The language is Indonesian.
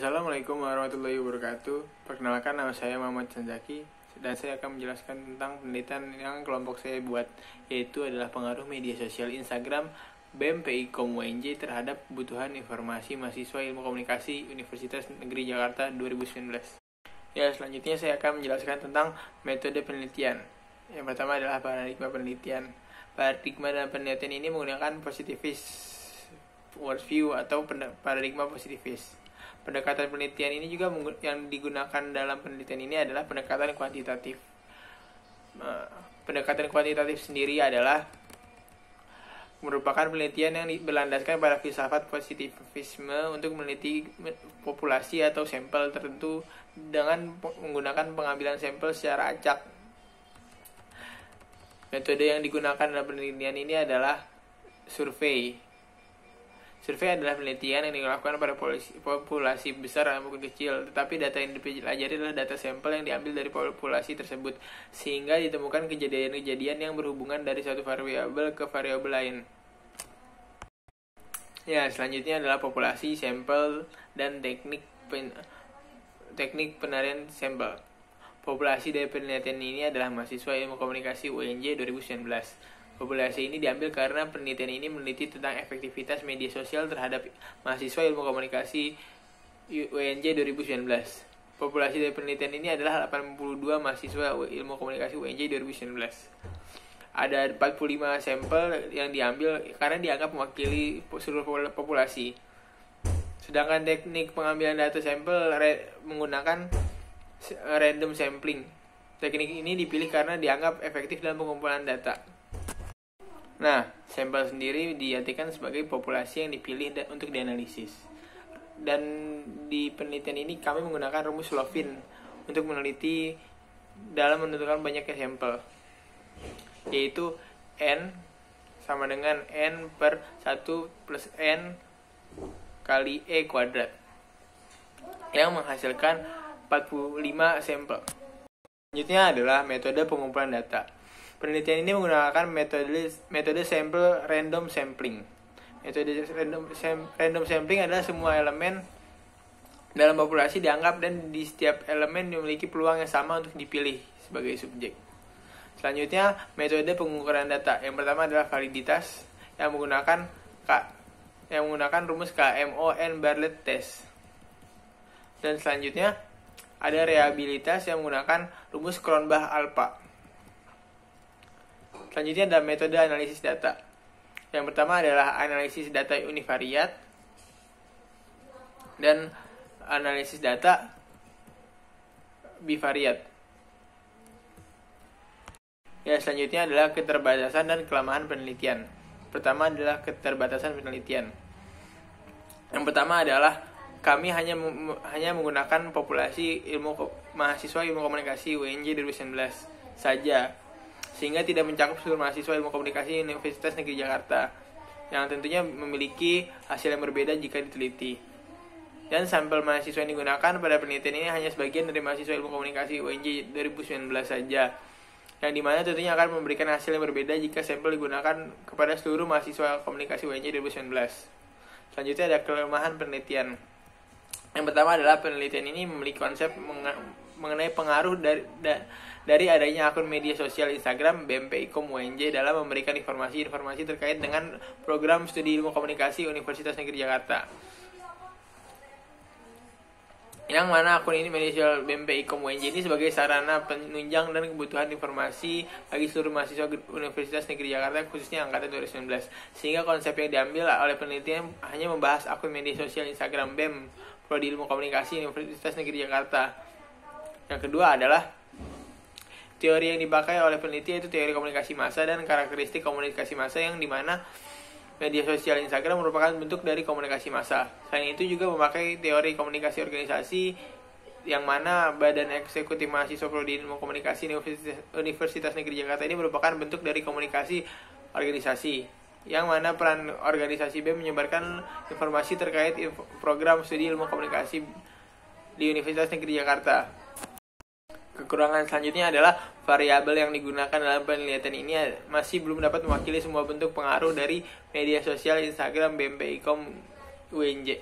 Assalamualaikum warahmatullahi wabarakatuh. Perkenalkan nama saya Muhammad Sanzaki dan saya akan menjelaskan tentang penelitian yang kelompok saya buat yaitu adalah pengaruh media sosial Instagram BEM PIKOM UNJ terhadap kebutuhan informasi mahasiswa ilmu komunikasi Universitas Negeri Jakarta 2019. Ya, selanjutnya saya akan menjelaskan tentang metode penelitian. Yang pertama adalah paradigma penelitian. Paradigma dalam penelitian ini menggunakan positivist worldview atau paradigma positifis. Pendekatan penelitian ini juga yang digunakan dalam penelitian ini adalah pendekatan kuantitatif. Nah, pendekatan kuantitatif sendiri adalah merupakan penelitian yang berlandaskan pada filsafat positivisme untuk meneliti populasi atau sampel tertentu dengan menggunakan pengambilan sampel secara acak. Metode yang digunakan dalam penelitian ini adalah survei. Survei adalah penelitian yang dilakukan pada populasi besar maupun kecil, tetapi data yang dipelajari adalah data sampel yang diambil dari populasi tersebut, sehingga ditemukan kejadian-kejadian yang berhubungan dari satu variabel ke variabel lain. Ya, selanjutnya adalah populasi, sampel, dan teknik pen teknik penarian sampel. Populasi dari penelitian ini adalah mahasiswa ilmu komunikasi UNJ 2019. Populasi ini diambil karena penelitian ini meneliti tentang efektivitas media sosial terhadap mahasiswa ilmu komunikasi UNJ 2019. Populasi dari penelitian ini adalah 82 mahasiswa ilmu komunikasi UNJ 2019. Ada 45 sampel yang diambil karena dianggap mewakili seluruh populasi. Sedangkan teknik pengambilan data sampel menggunakan random sampling. Teknik ini dipilih karena dianggap efektif dalam pengumpulan data. Nah, sampel sendiri diartikan sebagai populasi yang dipilih untuk dianalisis. Dan di penelitian ini kami menggunakan rumus Lovin untuk meneliti dalam menentukan banyaknya sampel. Yaitu N sama dengan N per 1 plus N kali E kuadrat. Yang menghasilkan 45 sampel. Selanjutnya adalah metode pengumpulan data. Penelitian ini menggunakan metode metode sampel random sampling. Metode random, sam, random sampling adalah semua elemen dalam populasi dianggap dan di setiap elemen memiliki peluang yang sama untuk dipilih sebagai subjek. Selanjutnya, metode pengukuran data. Yang pertama adalah validitas yang menggunakan K yang menggunakan rumus KMON Bartlett test. Dan selanjutnya ada reabilitas yang menggunakan rumus Cronbach alpha. Selanjutnya ada metode analisis data. Yang pertama adalah analisis data univariat dan analisis data bivariat. Ya, selanjutnya adalah keterbatasan dan kelemahan penelitian. Pertama adalah keterbatasan penelitian. Yang pertama adalah kami hanya hanya menggunakan populasi ilmu mahasiswa ilmu komunikasi UNJ 2019 saja sehingga tidak mencakup seluruh mahasiswa ilmu komunikasi Universitas Negeri Jakarta yang tentunya memiliki hasil yang berbeda jika diteliti. Dan sampel mahasiswa yang digunakan pada penelitian ini hanya sebagian dari mahasiswa ilmu komunikasi UNJ 2019 saja, yang di mana tentunya akan memberikan hasil yang berbeda jika sampel digunakan kepada seluruh mahasiswa komunikasi UNJ 2019. Selanjutnya ada kelemahan penelitian. Yang pertama adalah penelitian ini memiliki konsep mengenai pengaruh dari dari adanya akun media sosial Instagram BMPIKOM UNJ dalam memberikan informasi-informasi terkait dengan program studi ilmu komunikasi Universitas Negeri Jakarta. Yang mana akun ini media sosial BMPIKOM UNJ ini sebagai sarana penunjang dan kebutuhan informasi bagi seluruh mahasiswa Universitas Negeri Jakarta khususnya angkatan 2019. Sehingga konsep yang diambil oleh penelitian hanya membahas akun media sosial Instagram BEM Prodi Ilmu Komunikasi Universitas Negeri Jakarta. Yang kedua adalah Teori yang dipakai oleh peneliti itu teori komunikasi massa dan karakteristik komunikasi massa yang di mana media sosial Instagram merupakan bentuk dari komunikasi massa. Selain itu juga memakai teori komunikasi organisasi yang mana Badan Eksekutif Mahasiswa Prodi Ilmu Komunikasi Universitas, Universitas Negeri Jakarta ini merupakan bentuk dari komunikasi organisasi yang mana peran organisasi B menyebarkan informasi terkait program studi ilmu komunikasi di Universitas Negeri Jakarta. Kekurangan selanjutnya adalah variabel yang digunakan dalam penelitian ini masih belum dapat mewakili semua bentuk pengaruh dari media sosial Instagram, BMPIKOM, UNJ.